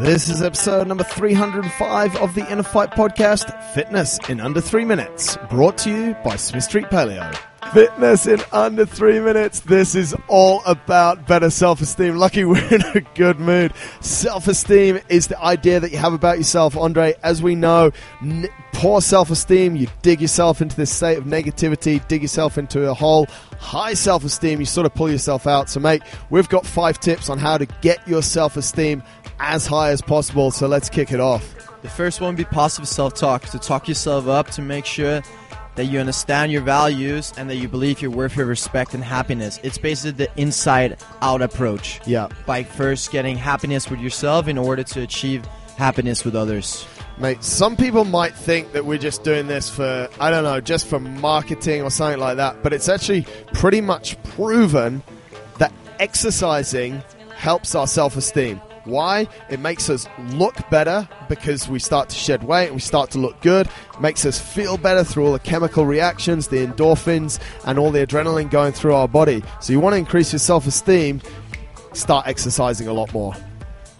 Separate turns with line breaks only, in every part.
This is episode number 305 of the Inner Fight podcast, Fitness in Under 3 Minutes, brought to you by Smith Street Paleo. Fitness in under 3 minutes. This is all about better self-esteem. Lucky we're in a good mood. Self-esteem is the idea that you have about yourself, Andre. As we know, n- poor self-esteem, you dig yourself into this state of negativity, dig yourself into a hole. High self-esteem, you sort of pull yourself out. So mate, we've got 5 tips on how to get your self-esteem as high as possible. So let's kick it off.
The first one would be positive self talk to talk yourself up to make sure that you understand your values and that you believe you're worth your respect and happiness. It's basically the inside out approach.
Yeah.
By first getting happiness with yourself in order to achieve happiness with others.
Mate, some people might think that we're just doing this for, I don't know, just for marketing or something like that, but it's actually pretty much proven that exercising helps our self esteem. Why? It makes us look better because we start to shed weight and we start to look good. It makes us feel better through all the chemical reactions, the endorphins, and all the adrenaline going through our body. So, you want to increase your self esteem, start exercising a lot more.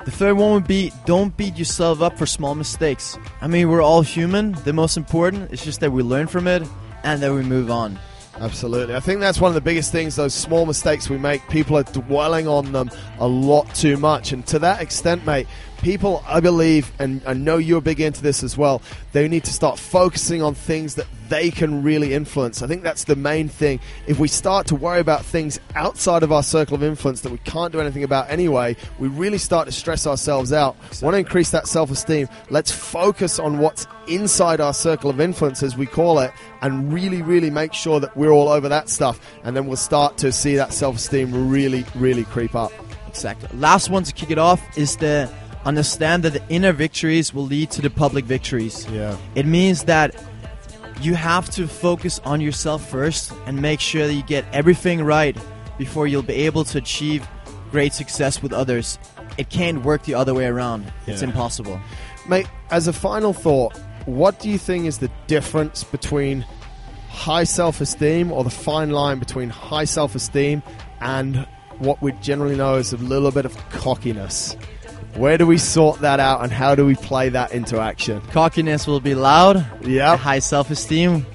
The third one would be don't beat yourself up for small mistakes. I mean, we're all human. The most important is just that we learn from it and that we move on.
Absolutely. I think that's one of the biggest things, those small mistakes we make. People are dwelling on them a lot too much. And to that extent, mate, people, I believe, and I know you're big into this as well, they need to start focusing on things that they can really influence. I think that's the main thing. If we start to worry about things outside of our circle of influence that we can't do anything about anyway, we really start to stress ourselves out. Exactly. Want to increase that self esteem? Let's focus on what's inside our circle of influence, as we call it, and really, really make sure that we're all over that stuff. And then we'll start to see that self esteem really, really creep up.
Exactly. Last one to kick it off is the understand that the inner victories will lead to the public victories.
Yeah.
It means that you have to focus on yourself first and make sure that you get everything right before you'll be able to achieve great success with others. It can't work the other way around. Yeah. It's impossible.
Mate, as a final thought, what do you think is the difference between high self esteem or the fine line between high self esteem and what we generally know as a little bit of cockiness? Where do we sort that out and how do we play that into action?
Cockiness will be loud.
Yeah.
High self esteem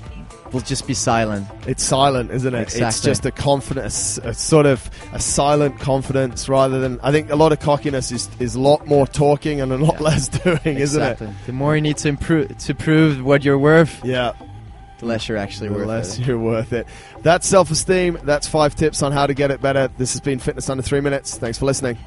will just be silent.
It's silent, isn't it?
Exactly.
It's just a confidence, a, sort of a silent confidence rather than. I think a lot of cockiness is, is a lot more talking and a lot yeah. less doing,
exactly.
isn't it?
The more you need to improve to prove what you're worth.
Yeah
the less you're actually
the
worth
less
it.
you're worth it. That's self esteem. That's five tips on how to get it better. This has been Fitness Under Three Minutes. Thanks for listening.